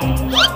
Wow.